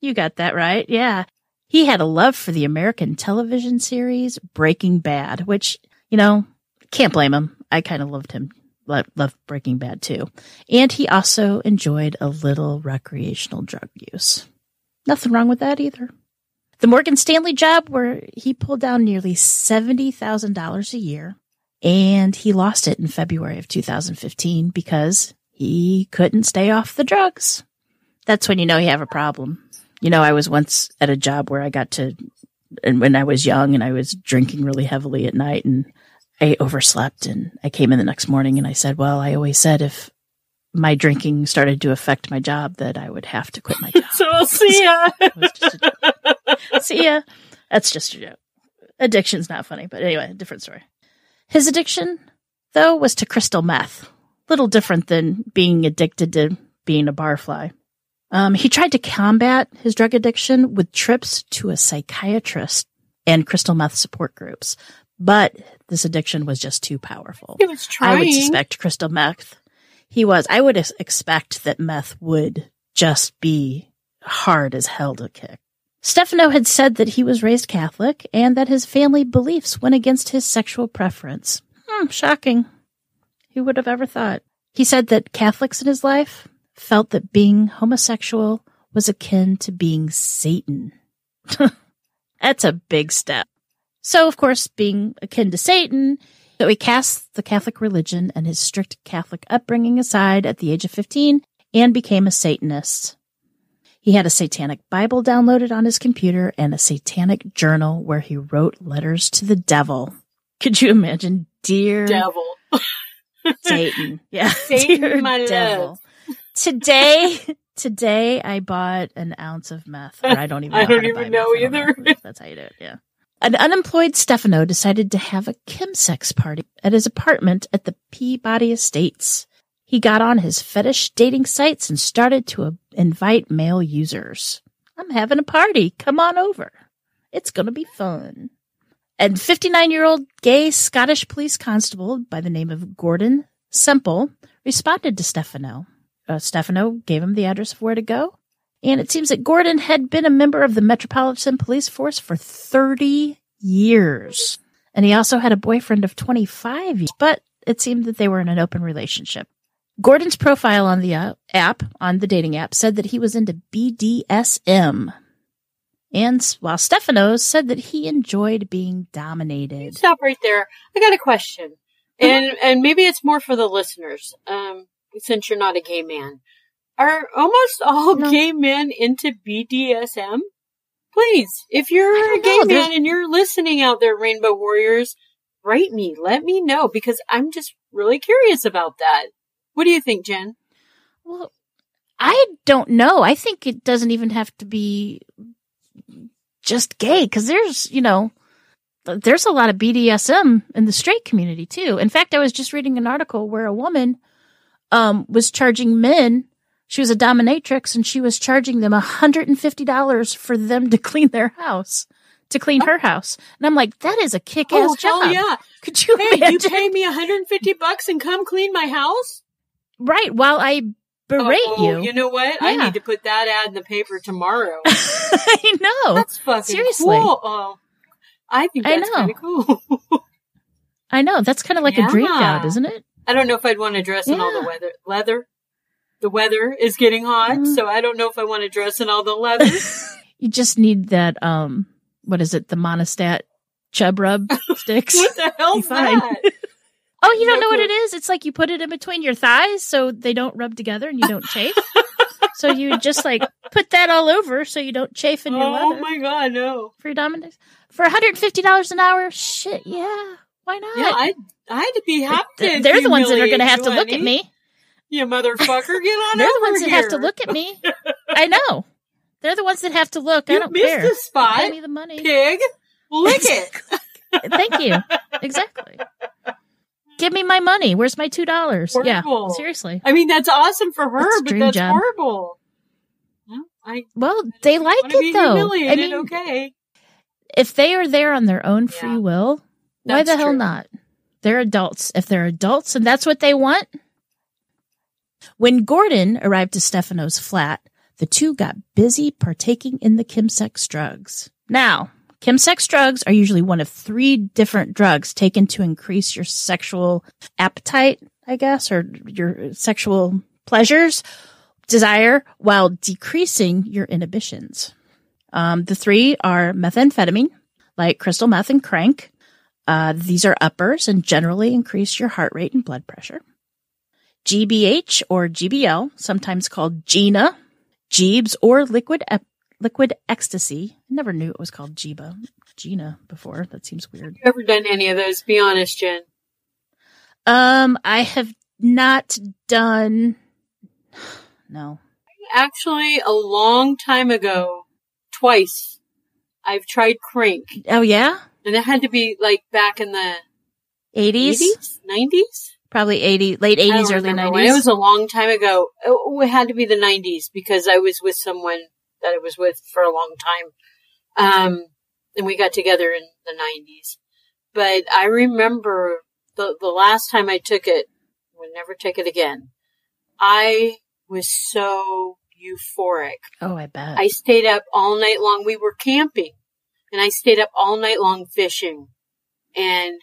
You got that right. Yeah. He had a love for the American television series Breaking Bad, which, you know, can't blame him. I kind of loved him, lo- loved Breaking Bad too. And he also enjoyed a little recreational drug use. Nothing wrong with that either. The Morgan Stanley job where he pulled down nearly $70,000 a year and he lost it in February of 2015 because he couldn't stay off the drugs. That's when you know you have a problem. You know, I was once at a job where I got to, and when I was young and I was drinking really heavily at night and I overslept and I came in the next morning and I said, well, I always said if my drinking started to affect my job that I would have to quit my job. So I'll see ya. see ya. That's just a joke. Addiction's not funny, but anyway, different story. His addiction, though, was to crystal meth. Little different than being addicted to being a barfly. Um, he tried to combat his drug addiction with trips to a psychiatrist and crystal meth support groups, but this addiction was just too powerful. He was trying. I would suspect crystal meth. He was. I would expect that meth would just be hard as hell to kick. Stefano had said that he was raised Catholic and that his family beliefs went against his sexual preference. Hmm, shocking. Who would have ever thought? He said that Catholics in his life felt that being homosexual was akin to being Satan. That's a big step. So, of course, being akin to Satan, so he cast the Catholic religion and his strict Catholic upbringing aside at the age of 15 and became a Satanist. He had a satanic Bible downloaded on his computer and a satanic journal where he wrote letters to the devil. Could you imagine? Dear devil. Satan. Yeah. Satan, Dear my devil. love. Today, today I bought an ounce of meth. Or I don't even know I don't even know meth. I don't either. if That's how you do it. Yeah. An unemployed Stefano decided to have a chemsex party at his apartment at the Peabody Estates. He got on his fetish dating sites and started to uh, invite male users. I'm having a party. Come on over. It's going to be fun. And 59 year old gay Scottish police constable by the name of Gordon Semple responded to Stefano. Uh, Stefano gave him the address of where to go. And it seems that Gordon had been a member of the Metropolitan Police Force for 30 years. And he also had a boyfriend of 25 years, but it seemed that they were in an open relationship. Gordon's profile on the uh, app, on the dating app, said that he was into BDSM. And while Stefano's said that he enjoyed being dominated. Stop right there. I got a question, and and maybe it's more for the listeners. Um, since you're not a gay man, are almost all No. gay men into BDSM? Please, if you're a gay know. Man and you're listening out there, Rainbow Warriors, write me. Let me know because I'm just really curious about that. What do you think, Jen? Well, I don't know. I think it doesn't even have to be just gay because there's, you know, there's a lot of BDSM in the straight community too. In fact, I was just reading an article where a woman um, was charging men. She was a dominatrix and she was charging them $150 for them to clean their house, to clean her house. And I'm like, that is a kick ass oh job. hell yeah! Could you Hey, imagine? you pay me 150 bucks and come clean my house? right. While I berate oh, you. You know what? I need to put that ad in the paper tomorrow. I know. That's fucking seriously. cool. Oh, I think that's kind of cool. I know. That's kind of like a dream job, isn't it? I don't know if I'd want to dress in all the weather. Leather. The weather is getting hot, Mhm. so I don't know if I want to dress in all the leather. You just need that, um, what is it? The Monistat chub rub sticks. what the hell's that? Oh, you don't know what it is? It's like you put it in between your thighs so they don't rub together and you don't chafe. so you just like put that all over so you don't chafe in your Oh leather my god, no. for your. For $150 an hour? Shit, yeah. Why not? Yeah, I I'd be happy. Th- They're the ones that are going to have to look at me. You motherfucker, get on They're the ones that have to look at me. I know. They're the ones that have to look. I don't missed care. the spot, Pay me the money. pig. Lick it. Thank you. Exactly. Give me my money. Where's my two dollars? Yeah. Seriously. I mean, that's awesome for her, That's but that's job. horrible. Well, I Well, they like want to be it though. I mean, okay. if they are there on their own free Yeah. will, why That's the hell true. not? They're adults. If they're adults and that's what they want. When Gordon arrived to Stefano's flat, the two got busy partaking in the chemsex drugs. Now, chemsex drugs are usually one of three different drugs taken to increase your sexual appetite, I guess, or your sexual pleasures, desire, while decreasing your inhibitions. Um, the three are methamphetamine, like crystal meth and crank. Uh, these are uppers and generally increase your heart rate and blood pressure. GBH or GBL, sometimes called Gina, Jeebs or liquid ep- liquid ecstasy. I never knew it was called Jeeba, Gina before. That seems weird. You ever done any of those? Be honest, Jen. Um, I have not done. No. Actually, a long time ago, twice, I've tried crank, Oh yeah, and it had to be like back in the eighties, eighties, nineties. probably eighty, late I don't eighties, early remember when. It was a long time ago. It, it had to be the nineties because I was with someone that I was with for a long time, um, and we got together in the nineties. But I remember the the last time I took it, would never take it again. I was so euphoric. Oh, I bet. I stayed up all night long. We were camping and I stayed up all night long fishing and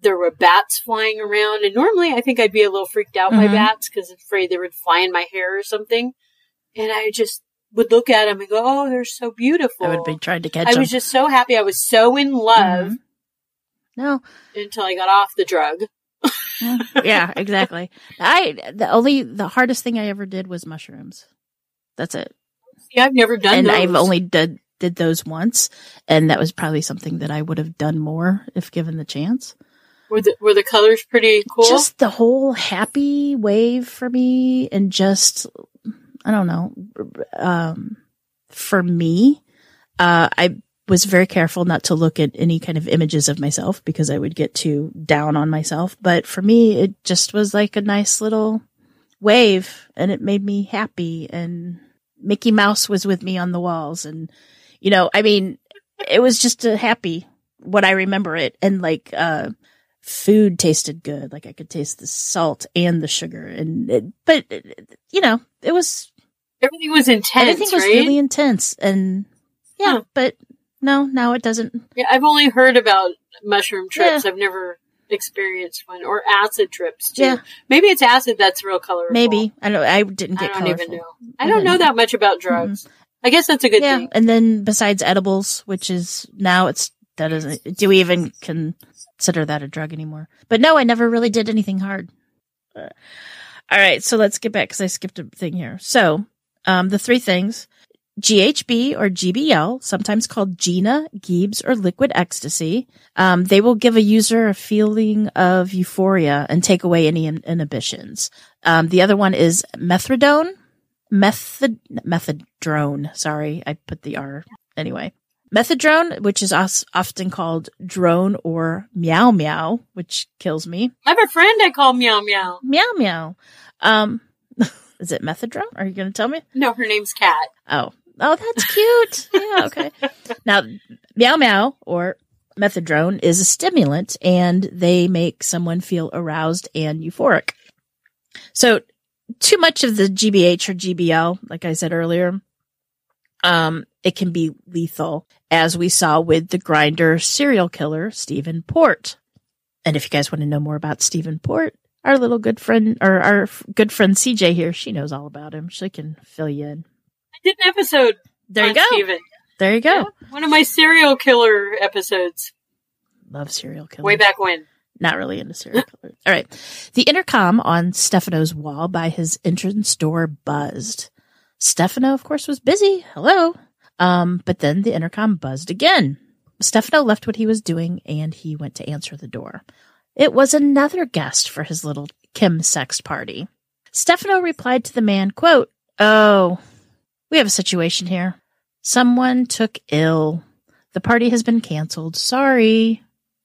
there were bats flying around. And normally I think I'd be a little freaked out by Mhm. bats because I'm afraid they would fly in my hair or something. And I just would look at them and go, Oh, they're so beautiful. I would be trying to catch them. I them. was just so happy. I was so in love Mhm. No, until I got off the drug. yeah, exactly. I the only the hardest thing I ever did was mushrooms. That's it. Yeah, I've never done and those. I've only did did those once, and that was probably something that I would have done more if given the chance. were the, were the colors pretty cool? Just the whole happy wave for me, and just I don't know. Um, for me, uh, I was very careful not to look at any kind of images of myself because I would get too down on myself. But for me, it just was like a nice little wave and it made me happy and Mickey Mouse was with me on the walls and you know, I mean, it was just a happy what I remember it and like uh food tasted good. Like I could taste the salt and the sugar and it, but you know, it was Everything was intense, everything was right? really intense and yeah, Huh. but no, now it doesn't. Yeah, I've only heard about mushroom trips. I've never experienced one or acid trips too. Yeah. Maybe it's acid that's real colorful. Maybe I don't. I didn't I get don't colorful. even know. I don't know that much about drugs. I guess that's a good yeah, thing. and then besides edibles, which is now it's that isn't. Do we even consider that a drug anymore? But no, I never really did anything hard. Uh, all right, so let's get back because I skipped a thing here. So, um, the three things. GHB or GBL, sometimes called Gina, Jeebs, or liquid ecstasy. Um, they will give a user a feeling of euphoria and take away any in- inhibitions. Um, the other one is methadone, method, methadrone. Sorry, I put the R anyway. Methadrone, which is often called drone or meow meow, which kills me. I have a friend I call Meow Meow. Meow meow. Um, is it methadrone? Are you going to tell me? No, her name's Cat. Oh, oh, that's cute. yeah, okay. Now, meow meow or methadrone is a stimulant, and they make someone feel aroused and euphoric. So, too much of the GBH or GBL, like I said earlier, um, it can be lethal, as we saw with the Grindr serial killer Stephen Port. And if you guys want to know more about Stephen Port, our little good friend or our good friend CJ here, she knows all about him. She can fill you in. I did an episode. There you go. Steven. There you go. One of my serial killer episodes Love serial killers. way back when. Not really into serial killers. All right. The intercom on Stefano's wall by his entrance door buzzed. Stefano, of course, was busy. Hello. Um, but then the intercom buzzed again. Stefano left what he was doing and he went to answer the door. It was another guest for his little chemsex party. Stefano replied to the man, quote, Oh, we have a situation here. Someone took ill. The party has been canceled. Sorry.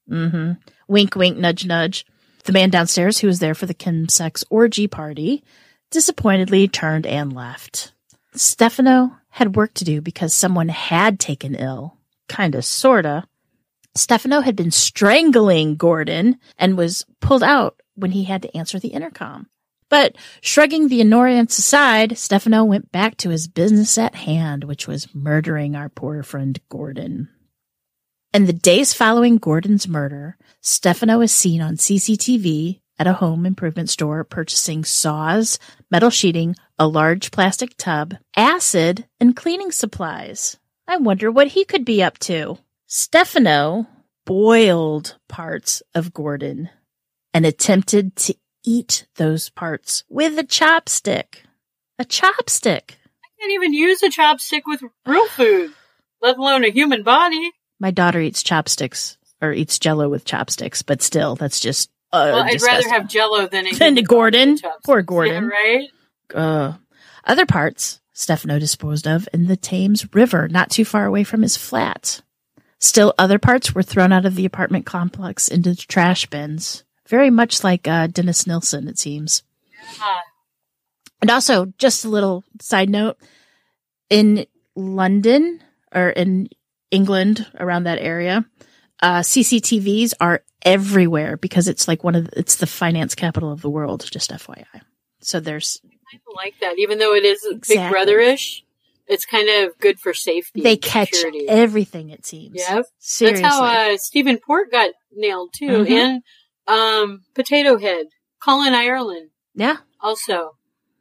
Mm-hmm. Wink, wink, nudge, nudge. The man downstairs, who was there for the chemsex orgy party, disappointedly turned and left. Stefano had work to do because someone had taken ill. Kinda, sorta. Stefano had been strangling Gordon and was pulled out when he had to answer the intercom. But shrugging the annoyance aside, Stefano went back to his business at hand, which was murdering our poor friend Gordon. In the days following Gordon's murder, Stefano is seen on CCTV at a home improvement store purchasing saws, metal sheeting, a large plastic tub, acid, and cleaning supplies. I wonder what he could be up to. Stefano boiled parts of Gordon and attempted to eat those parts with a chopstick. A chopstick. I can't even use a chopstick with real food, let alone a human body. My daughter eats chopsticks or eats jello with chopsticks, but still, that's just. Uh, well, I'd disgusting. rather have jello than a Than Gordon. Poor Gordon. Yeah, right? uh, other parts Stefano disposed of in the Thames River, not too far away from his flat. Still, other parts were thrown out of the apartment complex into the trash bins, very much like uh, Dennis Nilsen, it seems. Ah, And also, just a little side note in London or in England, around that area, uh, CCTVs are everywhere because it's like one of the, it's the finance capital of the world. Just FYI. So there's I don't like that, even though it is Exactly. Big Brother-ish. It's kind of good for safety. they catch security. everything. It seems. Yep. Seriously. That's how uh, Stephen Port got nailed too, Mhm. and um, Potato Head, Colin Ireland yeah. also.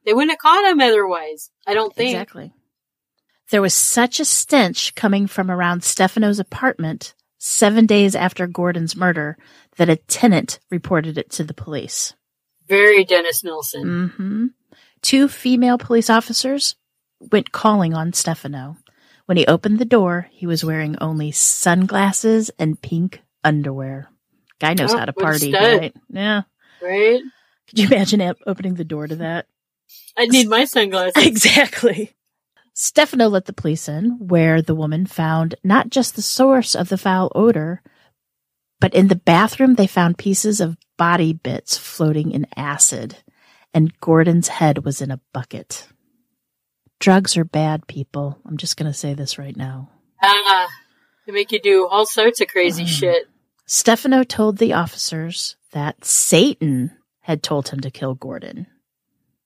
They wouldn't have caught him otherwise. I don't think. Exactly. There was such a stench coming from around Stefano's apartment seven days after Gordon's murder that a tenant reported it to the police. Very Dennis Nilsen. hmm Two female police officers went calling on Stefano. When he opened the door, he was wearing only sunglasses and pink underwear. Guy knows Oh, how to party, right? Yeah. Right? Could you imagine opening the door to that? I need my sunglasses. Exactly. Stefano let the police in, where the woman found not just the source of the foul odor, but in the bathroom they found pieces of body bits floating in acid, and Gordon's head was in a bucket. Drugs are bad, people. I'm just going to say this right now. Ah, they make you do all sorts of crazy Mm. shit. Stefano told the officers that Satan had told him to kill Gordon.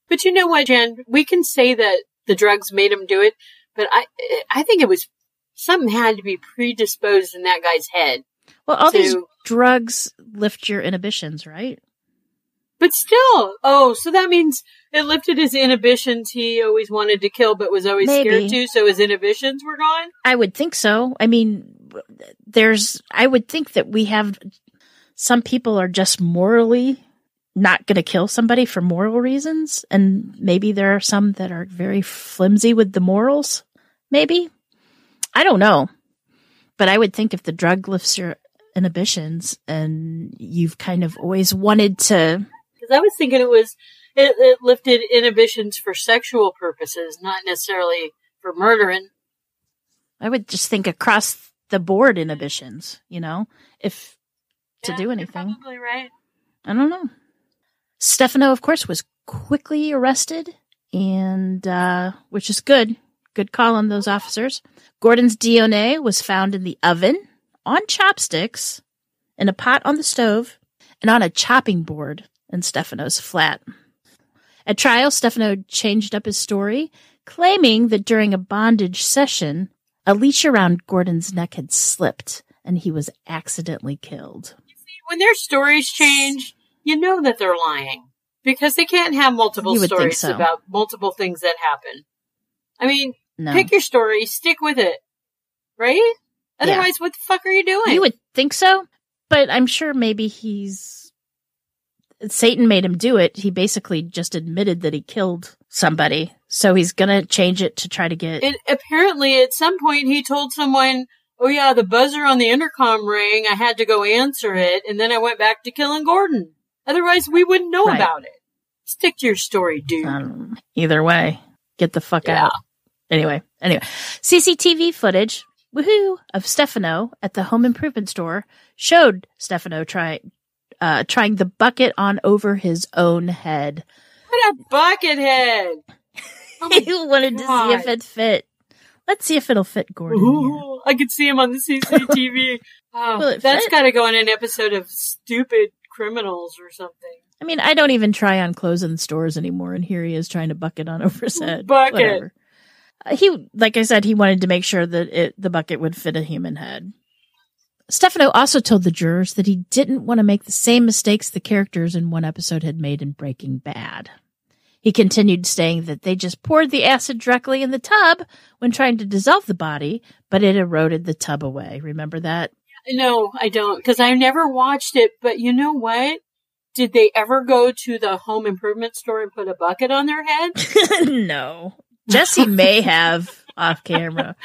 But you know what, Jen? We can say that the drugs made him do it, but I, I think it was something had to be predisposed in that guy's head. Well, all these drugs lift your inhibitions, right? But still, oh, so that means it lifted his inhibitions. He always wanted to kill, but was always Maybe. scared to, so his inhibitions were gone. I would think so. I mean, there's, I would think that we have, some people are just morally not going to kill somebody for moral reasons. And maybe there are some that are very flimsy with the morals. Maybe. I don't know. But I would think if the drug lifts your inhibitions and you've kind of always wanted to, Because I was thinking it was it, it lifted inhibitions for sexual purposes, not necessarily for murdering. I would just think across the board inhibitions, you know, if to Yeah, do you're anything. probably right. I don't know. Stefano, of course, was quickly arrested, and uh, which is good. Good call on those officers. Gordon's DNA was found in the oven, on chopsticks, in a pot on the stove, and on a chopping board in Stefano's flat. At trial, Stefano changed up his story, claiming that during a bondage session, a leash around Gordon's neck had slipped and he was accidentally killed. When their stories change, you know that they're lying because they can't have multiple You would think stories so. about multiple things that happen. I mean, No. pick your story, stick with it, right? Otherwise, what the fuck are you doing? You would think so, but I'm sure maybe he's Satan made him do it. He basically just admitted that he killed somebody, so he's gonna change it to try to get. Apparently, at some point, he told someone, "Oh yeah, the buzzer on the intercom rang. I had to go answer it, and then I went back to killing Gordon. Otherwise, we wouldn't know Right. about it." Stick to your story, dude. um, either way, get the fuck Yeah. out. Anyway, anyway, CCTV footage, woohoo, of Stefano at the home improvement store showed Stefano try, uh, trying the bucket on over his own head. what a bucket head! Oh he wanted to see if it fit. Let's see if it'll fit Gordon. Ooh, I could see him on the CCTV. oh, that's got to go in an episode of Stupid Criminals or something. I mean, I don't even try on clothes in stores anymore, and here he is trying to bucket on over his head. Bucket. Whatever. Uh, he, like I said, he wanted to make sure that it, the bucket would fit a human head. Stefano also told the jurors that he didn't want to make the same mistakes the characters in one episode had made in Breaking Bad. He continued saying that they just poured the acid directly in the tub when trying to dissolve the body, but it eroded the tub away. Remember that? No, I don't, because I never watched it. But you know what? did they ever go to the home improvement store and put a bucket on their head? no. Jesse may have off camera,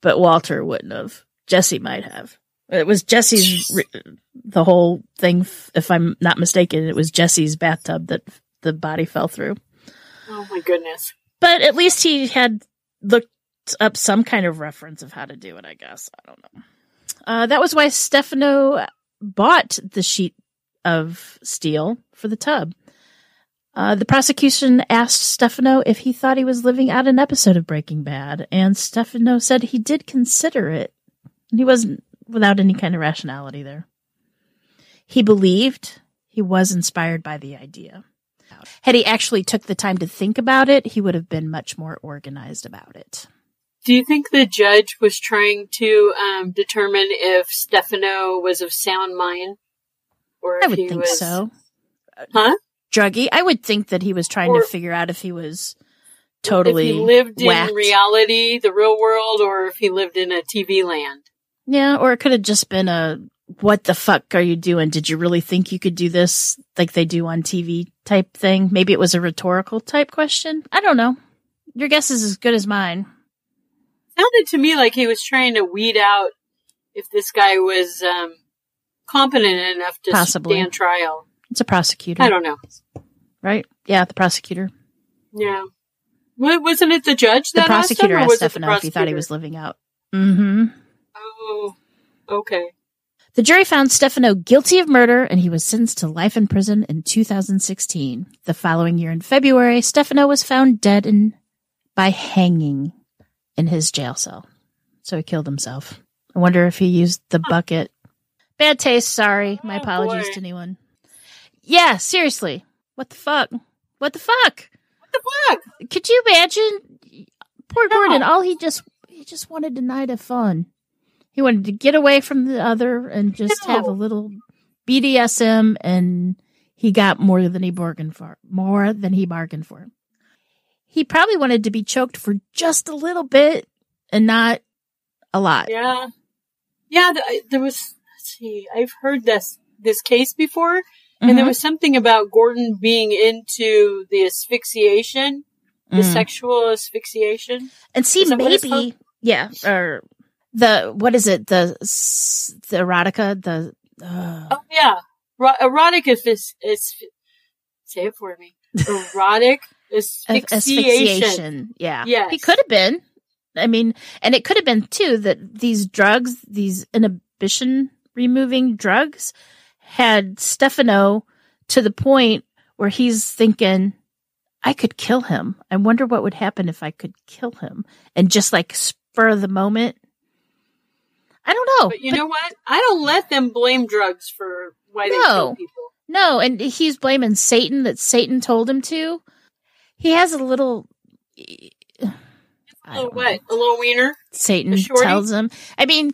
but Walter wouldn't have. Jesse might have. It was Jesse's, the whole thing, if I'm not mistaken, it was Jesse's bathtub that the body fell through. Oh my goodness. But at least he had looked up some kind of reference of how to do it, I guess. I don't know. Uh, that was why Stefano bought the sheet of steel for the tub. Uh, the prosecution asked Stefano if he thought he was living out an episode of Breaking Bad, and Stefano said he did consider it. He wasn't without any kind of rationality there. He believed he was inspired by the idea. Had he actually took the time to think about it, he would have been much more organized about it. Do you think the judge was trying to um, determine if Stefano was of sound mind? Or I would think was... so. Huh? Druggy? I would think that he was trying or to figure out if he was totally if he lived whacked. in reality, the real world, or if he lived in a TV land. Yeah, or it could have just been a what the fuck are you doing? Did you really think you could do this like they do on TV type thing? Maybe it was a rhetorical type question. I don't know. Your guess is as good as mine. Sounded to me like he was trying to weed out if this guy was um, competent enough to Possibly. stand trial. It's a prosecutor. I don't know. Right? Yeah, the prosecutor. Yeah. What, wasn't it the judge that the prosecutor asked, asked Stefano if he thought he was living out. Mm-hmm. Oh, okay. The jury found Stefano guilty of murder and he was sentenced to life in prison in 2016. The following year in February, Stefano was found dead in, by hanging in his jail cell. So he killed himself. I wonder if he used the bucket. Bad taste, sorry. Oh, My oh, apologies boy. to anyone. Yeah, seriously. What the fuck? What the fuck? What the fuck? Could you imagine? Poor no. Gordon, all he just he just wanted a night of fun. He wanted to get away from the other and just no. have a little BDSM and he got more than he bargained for. More than he bargained for. He probably wanted to be choked for just a little bit and not a lot. Yeah. Yeah, there was let's see. I've heard this this case before mm-hmm. and there mm-hmm. was something about Gordon being into the asphyxiation, the mm. sexual asphyxiation. And see maybe yeah, or the what is it? The the erotica. The uh... oh yeah, Ro- erotic is say it for me. Erotic asphyxiation. asphyxiation. Yeah. Yes. He could have been. I mean, and it could have been too that these drugs, these inhibition removing drugs, had Stefano to the point where he's thinking, I could kill him. I wonder what would happen if I could kill him. And just like spur the moment, I don't know. But you but, know what? I don't let them blame drugs for why no, they kill people. No, and he's blaming Satan that Satan told him to. He has a little. A little what? A little wiener? Satan tells him. I mean,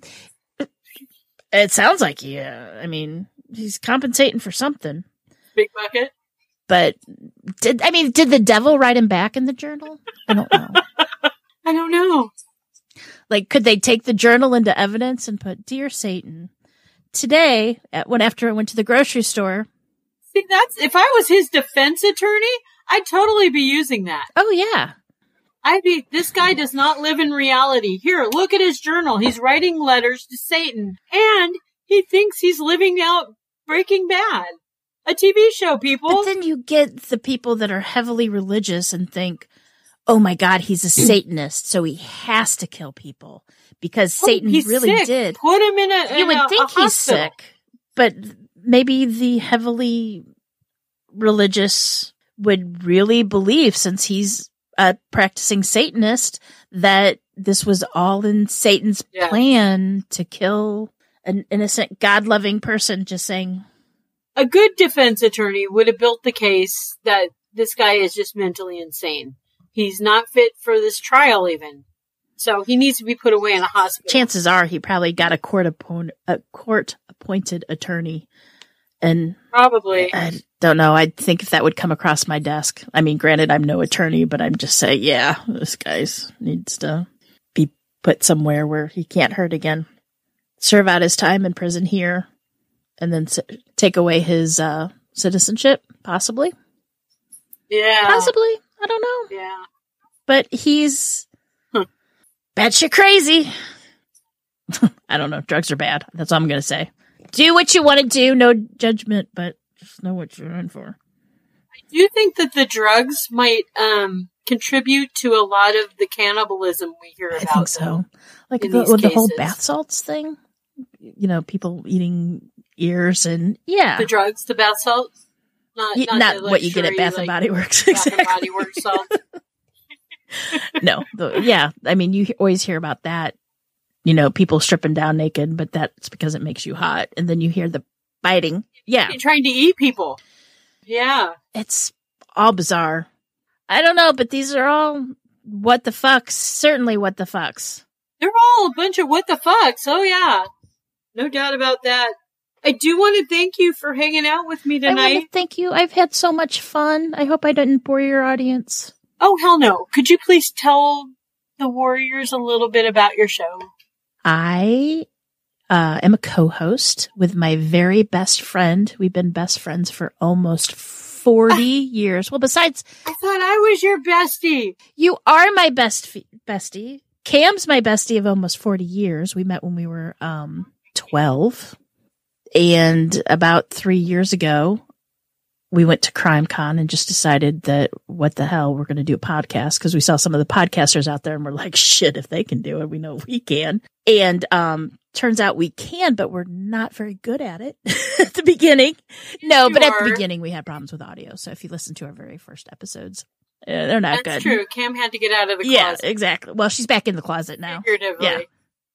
it sounds like yeah. I mean, he's compensating for something. Big bucket. But did I mean did the devil write him back in the journal? I don't know. I don't know. Like, could they take the journal into evidence and put, Dear Satan, today, at, when after I went to the grocery store. See, that's, if I was his defense attorney, I'd totally be using that. Oh, yeah. I'd be, this guy does not live in reality. Here, look at his journal. He's writing letters to Satan and he thinks he's living out Breaking Bad. A TV show, people. But then you get the people that are heavily religious and think, oh my God, he's a Satanist, so he has to kill people because oh, Satan really sick. did. Put him in a. You would a, think a he's sick, but maybe the heavily religious would really believe, since he's a practicing Satanist, that this was all in Satan's yeah. plan to kill an innocent, God loving person, just saying. A good defense attorney would have built the case that this guy is just mentally insane. He's not fit for this trial even. So he needs to be put away in a hospital. Chances are he probably got a court appointed a court appointed attorney. And probably I don't know. I think if that would come across my desk. I mean, granted I'm no attorney, but I'm just saying, yeah, this guy's needs to be put somewhere where he can't hurt again. Serve out his time in prison here and then take away his uh, citizenship, possibly. Yeah. Possibly. I don't know. Yeah. But he's. Batshit crazy. I don't know. Drugs are bad. That's all I'm going to say. Do what you want to do. No judgment, but just know what you're in for. I do think that the drugs might um, contribute to a lot of the cannibalism we hear about. I think so. Like the, with the whole bath salts thing. You know, people eating ears and yeah. The drugs, the bath salts? Not, not, not what you get at Bath and Body Works. Bath and Exactly. Body Works. No, the, yeah. I mean, you always hear about that. You know, people stripping down naked, but that's because it makes you hot. And then you hear the biting. Yeah, You're trying to eat people. Yeah. it's all bizarre. I don't know, but these are all what the fucks. Certainly, what the fucks. They're all a bunch of what the fucks. Oh, yeah. No doubt about that. I do want to thank you for hanging out with me I want tonight. to thank you. I've had so much fun. I hope I didn't bore your audience. Oh, hell no. Could you please tell the Warriors a little bit about your show? I uh, am a co-host with my very best friend. We've been best friends for almost 40 years. Well, besides, I thought I was your bestie. you are my best fe- bestie. Cam's my bestie of almost 40 years. We met when we were um, 12. And about three years ago, we went to CrimeCon and just decided that what the hell, we're going to do a podcast because we saw some of the podcasters out there and we're like, shit, if they can do it, we know we can. And um, turns out we can, but we're not very good at it at the beginning. No, you but at the beginning we had problems with audio. So if you listen to our very first episodes, uh, they're not That's good. true. Cam had to get out of the Yeah, closet. exactly. Well, she's back in the closet now. Figuratively. Yeah.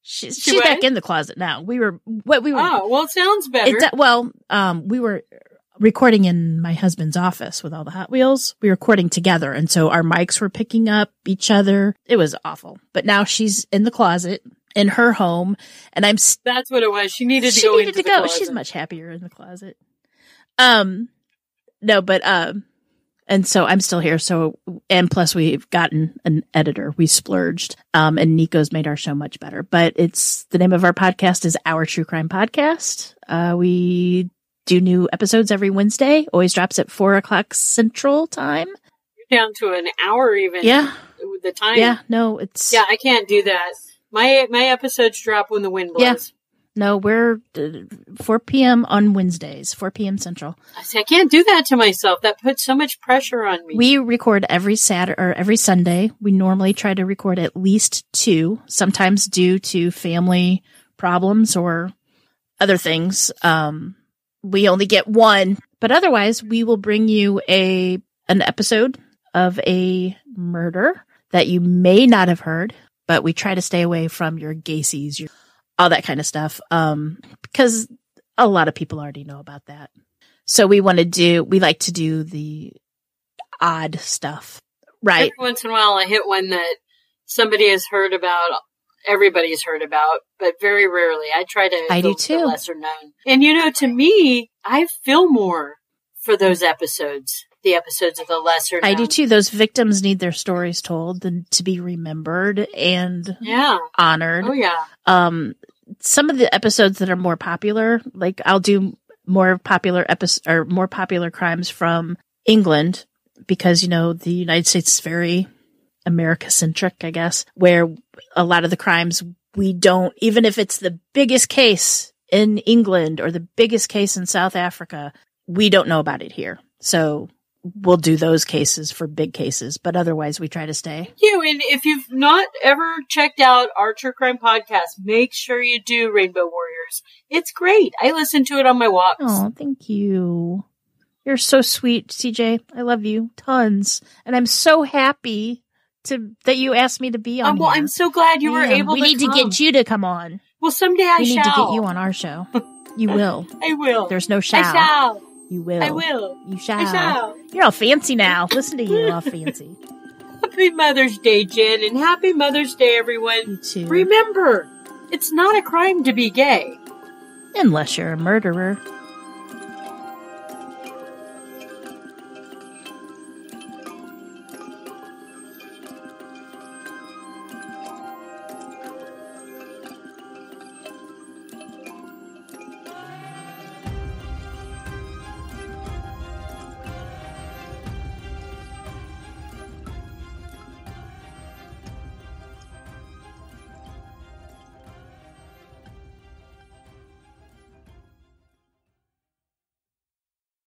She's She she's back in the closet now. We were what we were. Oh, well, it sounds better. It, well, um, we were recording in my husband's office with all the Hot Wheels. We were recording together, and so our mics were picking up each other. It was awful. But now she's in the closet in her home, and I'm s- That's what it was. She needed to she go needed into to the go. closet. She's much happier in the closet. Um, no, but um, and so I'm still here. So and plus we've gotten an editor. We splurged. Um, and Nico's made our show much better. But it's the name of our podcast is Our True Crime Podcast. Uh, we do new episodes every Wednesday. Always drops at four o'clock Central Time. down to an hour even. Yeah, The time. yeah. No, it's Yeah, I can't do that. My my episodes drop when the wind blows. Yeah. no. We're uh, four p.m. on Wednesdays, four p.m. Central. I say I can't do that to myself. That puts so much pressure on me. We record every Saturday or every Sunday. We normally try to record at least two, sometimes due to family problems or other things. Um, we only get one, but otherwise we will bring you a, an episode of a murder that you may not have heard, but we try to stay away from your Gacy's, your, all that kind of stuff. Um, because a lot of people already know about that. So we want to do, we like to do the odd stuff. Right. Every once in a while, I hit one that somebody has heard about. Everybody's heard about, but very rarely. I try to. I do too. Lesser known, and you know, to me, I feel more for those episodes. The episodes of the lesser. I do too. Those victims need their stories told and to be remembered and Yeah. honored. Oh yeah. Um, some of the episodes that are more popular, like I'll do more popular episodes or more popular crimes from England because, you know, the United States is very America centric, I guess, where a lot of the crimes we don't, even if it's the biggest case in England or the biggest case in South Africa, we don't know about it here. So we'll do those cases for big cases, but otherwise we try to stay. You and if you've not ever checked out our True Crime podcast, make sure you do Rainbow Warriors. It's great. I listen to it on my walks. Oh, thank you. You're so sweet, CJ. I love you tons. And I'm so happy to that you asked me to be on Um, well, here. I'm so glad you were Man, able we to need come. to get you to come on. Well, someday I we need to get you on our show. You will. I will. There's no shall. I shall. shall. You will. I will. You shall. I shall. You're all fancy now. Listen to you, all fancy. Happy Mother's Day, Jen, and happy Mother's Day, everyone. You too. Remember, it's not a crime to be gay. Unless you're a murderer.